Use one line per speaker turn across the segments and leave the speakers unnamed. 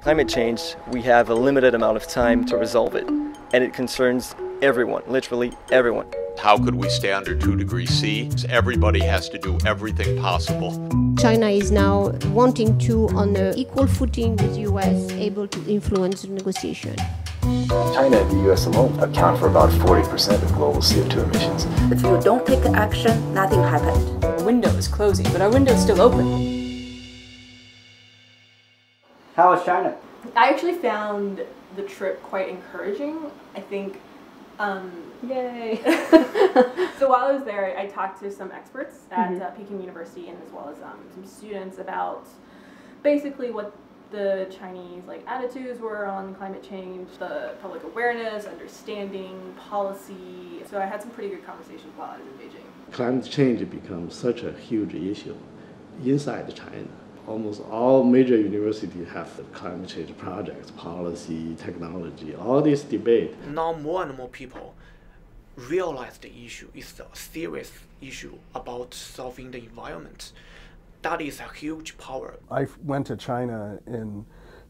Climate change, we have a limited amount of time to resolve it, and it concerns everyone, literally everyone.
How could we stay under 2 degrees C? Everybody has to do everything possible.
China is now wanting to, on an equal footing with the US, able to influence the negotiation.
China and the US alone account for about 40% of global CO2 emissions.
If you don't take action, nothing happens.
Our window is closing, but our window is still open.
How was China?
I actually found the trip quite encouraging. I think um,
Yay!
so while I was there, I talked to some experts at
Mhm.
uh, Peking University and as well as um, some students about basically what the Chinese like attitudes were on climate change, the public awareness, understanding, policy. So I had some pretty good conversations while I was in Beijing.
Climate change becomes such a huge issue inside China. Almost all major universities have the climate change projects, policy, technology, all this debate.
now more and more people realize the issue is a serious issue about solving the environment. That is a huge power.
I went to China in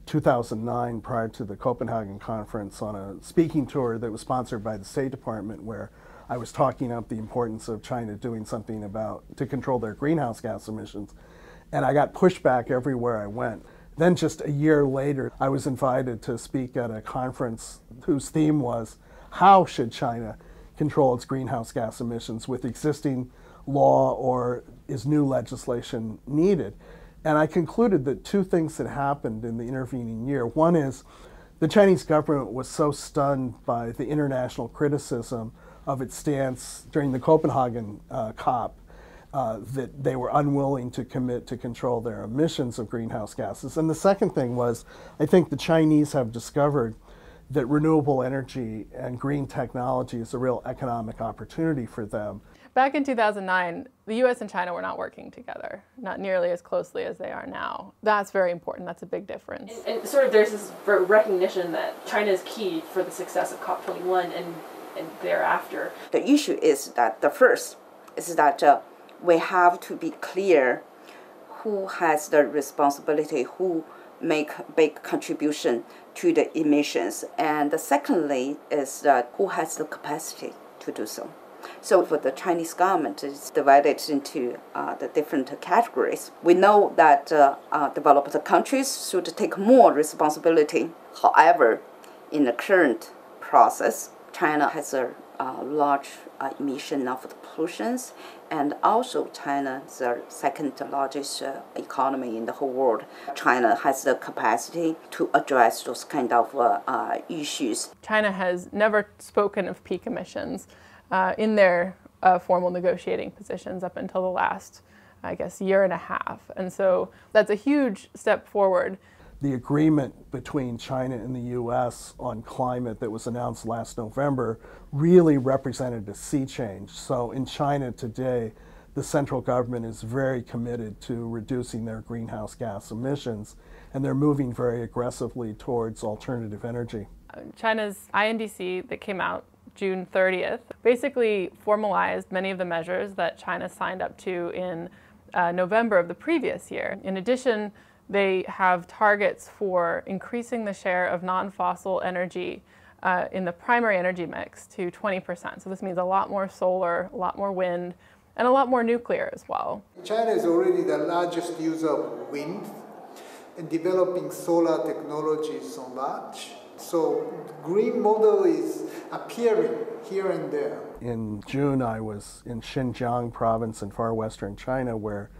2009 prior to the Copenhagen conference on a speaking tour that was sponsored by the State Department where I was talking up the importance of China doing something about to control their greenhouse gas emissions. And I got pushback everywhere I went. Then just a year later, I was invited to speak at a conference whose theme was how should China control its greenhouse gas emissions with existing law or is new legislation needed? And I concluded that two things had happened in the intervening year. One is the Chinese government was so stunned by the international criticism of its stance during the Copenhagen uh, COP uh, that they were unwilling to commit to control their emissions of greenhouse gases. And the second thing was, I think the Chinese have discovered that renewable energy and green technology is a real economic opportunity for them.
Back in 2009, the US and China were not working together, not nearly as closely as they are now. That's very important. That's a big difference.
And, and sort of there's this recognition that China is key for the success of COP21 and, and thereafter.
The issue is that the first is that uh, we have to be clear who has the responsibility, who make big contribution to the emissions, and secondly is that who has the capacity to do so. So for the Chinese government, it's divided into uh, the different categories. We know that uh, uh, developed countries should take more responsibility. However, in the current process, China has a uh, large uh, emission of the pollutions, and also China the second largest uh, economy in the whole world. China has the capacity to address those kind of uh, uh, issues.
China has never spoken of peak emissions uh, in their formal negotiating positions up until the last, I guess, year and a half. And so that's a huge step forward.
The agreement between China and the US on climate that was announced last November really represented a sea change. So in China today, the central government is very committed to reducing their greenhouse gas emissions, and they're moving very aggressively towards alternative energy.
China's INDC that came out June 30th basically formalized many of the measures that China signed up to in uh, November of the previous year. In addition, they have targets for increasing the share of non fossil energy uh, in the primary energy mix to 20%. So this means a lot more solar, a lot more wind, and a lot more nuclear as well.
China is already the largest user of wind and developing solar technologies so much. So green model is appearing here and there.
In June, I was in Xinjiang province in far western China where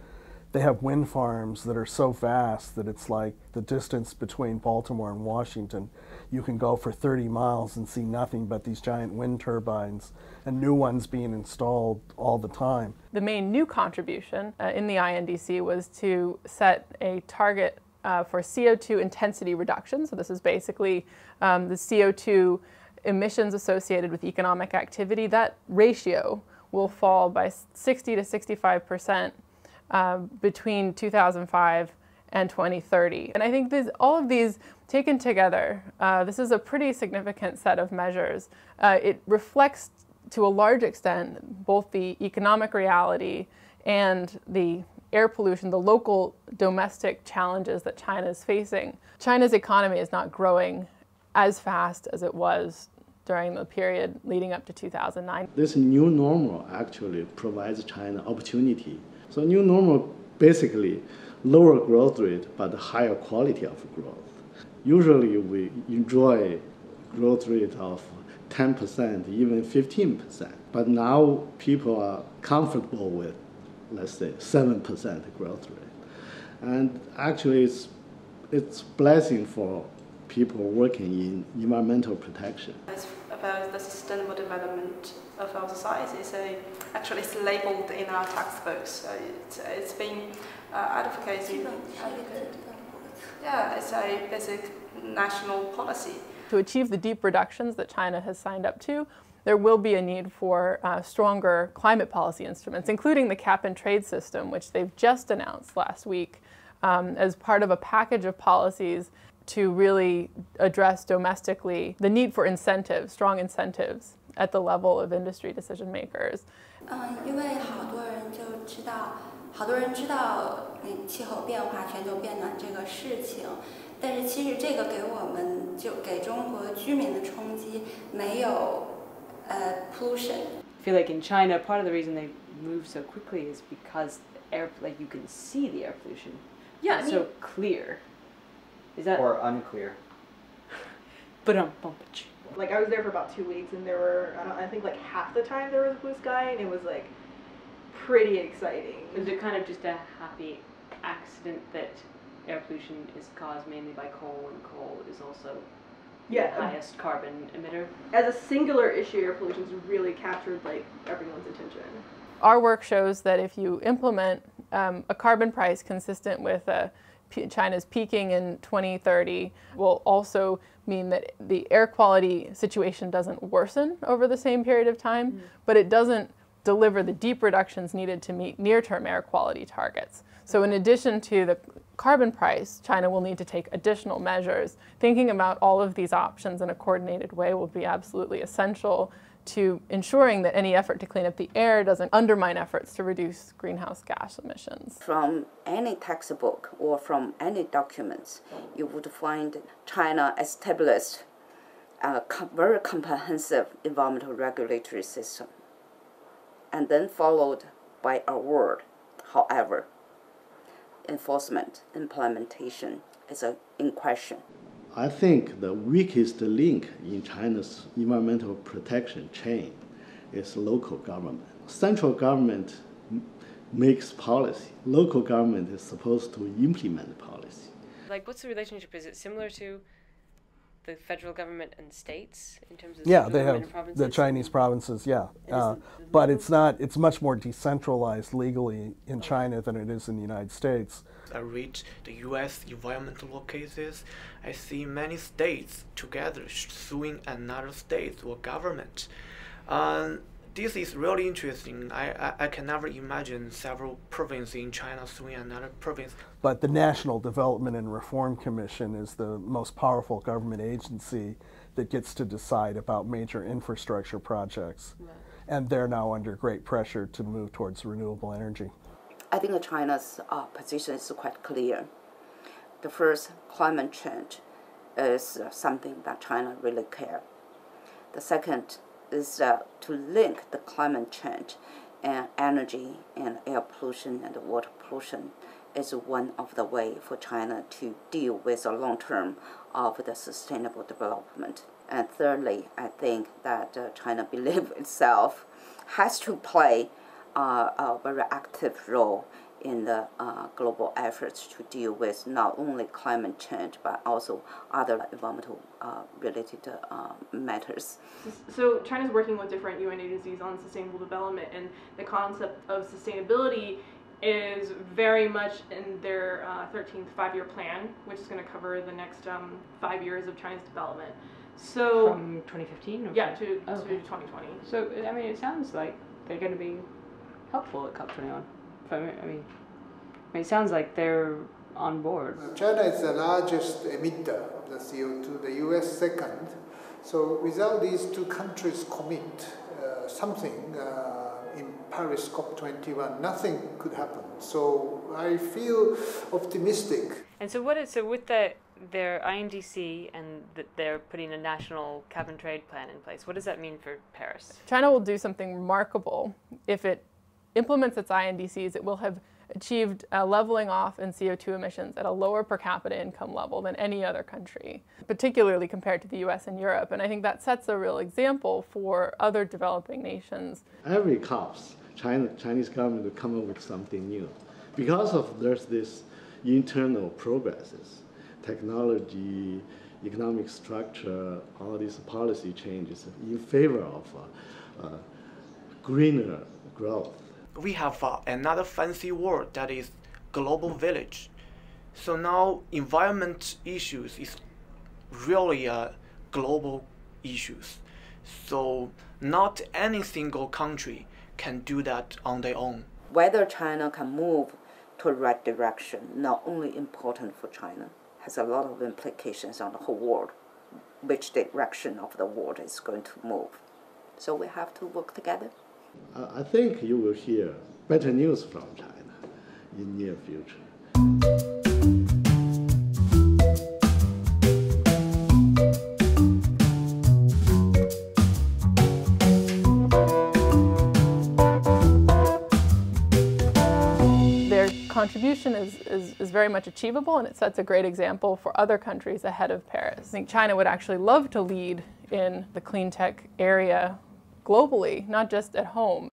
they have wind farms that are so vast that it's like the distance between Baltimore and Washington. You can go for 30 miles and see nothing but these giant wind turbines and new ones being installed all the time.
The main new contribution uh, in the INDC was to set a target uh, for CO2 intensity reduction. So, this is basically um, the CO2 emissions associated with economic activity. That ratio will fall by 60 to 65 percent uh, between 2005 and 2030. And I think all of these taken together, uh, this is a pretty significant set of measures. Uh, it reflects to a large extent both the economic reality and the air pollution, the local domestic challenges that China is facing. China's economy is not growing as fast as it was during the period leading up to 2009.
This new normal actually provides China opportunity. So new normal basically lower growth rate but higher quality of growth. Usually we enjoy growth rate of 10%, even 15%. But now people are comfortable with, let's say, 7% growth rate. And actually it's, it's blessing for people working in environmental protection.
It's about the sustainable development of our society. So actually it's labeled in our textbooks. So it's, it's been uh, advocated. Yeah, it's a basic national policy.
To achieve the deep reductions that China has signed up to, there will be a need for uh, stronger climate policy instruments, including the cap and trade system, which they've just announced last week um, as part of a package of policies to really address domestically the need for incentives, strong incentives at the level of industry decision makers.
嗯，因为好多人就知道，好多人知道那气候变化、全球变暖这个事情，但是其实这个给我们就给中国居民的冲击没有呃
pollution。I feel like in China, part of the reason they move so quickly is because air, like you can see the air pollution.
Yeah,
it's
I mean-
so clear. Is that
Or unclear.
But um, bump
Like I was there for about two weeks, and there were I, don't, I think like half the time there was blue sky, and it was like pretty exciting.
Is it kind of just a happy accident that air pollution is caused mainly by coal, and coal is also
Yeah.
the highest carbon emitter?
As a singular issue, air pollution's really captured like everyone's attention.
Our work shows that if you implement um, a carbon price consistent with uh, P- China's peaking in 2030, will also mean that the air quality situation doesn't worsen over the same period of time, mm. but it doesn't deliver the deep reductions needed to meet near term air quality targets. So, in addition to the carbon price, China will need to take additional measures. Thinking about all of these options in a coordinated way will be absolutely essential to ensuring that any effort to clean up the air doesn't undermine efforts to reduce greenhouse gas emissions.
From any textbook or from any documents, you would find China established a very comprehensive environmental regulatory system, and then followed by a word. However, enforcement, implementation is in question.
I think the weakest link in China's environmental protection chain is local government. Central government makes policy. Local government is supposed to implement policy.
Like, what's the relationship? Is it similar to the federal government and states in terms of
Yeah,
central
they have
and
the? Chinese provinces. Yeah, uh, but it's not. It's much more decentralized legally in China than it is in the United States.
I read the U.S. environmental law cases. I see many states together suing another state or government. Um, this is really interesting. I, I, I can never imagine several provinces in China suing another province.
But the National Development and Reform Commission is the most powerful government agency that gets to decide about major infrastructure projects. And they're now under great pressure to move towards renewable energy.
I think China's uh, position is quite clear. The first, climate change is uh, something that China really care. The second is uh, to link the climate change and energy and air pollution and water pollution is one of the way for China to deal with the long term of the sustainable development. And thirdly, I think that uh, China believe itself has to play uh, a very active role in the uh, global efforts to deal with not only climate change but also other environmental uh, related uh, matters.
So China is working with different UN agencies on sustainable development, and the concept of sustainability is very much in their uh, 13th five-year plan, which is going to cover the next um, five years of China's development. So
From 2015? Or
yeah, to,
Oh,
to
okay.
2020.
So, I mean, it sounds like they're going to be helpful at COP21. If I mean, I mean, it sounds like they're on board.
China is the largest emitter of the CO2, the US second. So without these two countries commit uh, something uh, in Paris COP21, nothing could happen. So I feel optimistic.
And so, what is so with the their INDC and that they're putting a national cap and trade plan in place? What does that mean for Paris?
China will do something remarkable if it implements its INDCs. It will have achieved a leveling off in CO2 emissions at a lower per capita income level than any other country, particularly compared to the US and Europe. And I think that sets a real example for other developing nations.
Every COPs, China, Chinese government will come up with something new. Because of there's this internal progresses, technology, economic structure, all these policy changes in favor of uh, uh, greener growth
we have uh, another fancy word that is global village. So now environment issues is really a global issues. So not any single country can do that on their own.
Whether China can move to the right direction, not only important for China, has a lot of implications on the whole world, which direction of the world is going to move. So we have to work together.
I think you will hear better news from China in near future.
Their contribution is, is, is, very much achievable and it sets a great example for other countries ahead of Paris. I think China would actually love to lead in the clean tech area globally, not just at home.